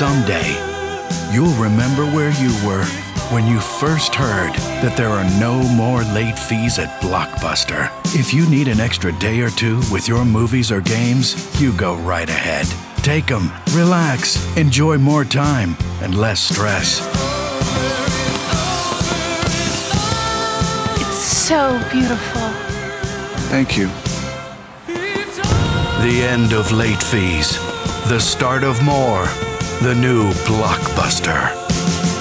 today. You'll remember where you were when you first heard that there are no more late fees at Blockbuster. If you need an extra day or two with your movies or games, you go right ahead. Take them, relax, enjoy more time, and less stress. It's so beautiful. Thank you. The end of late fees. The start of more the new blockbuster.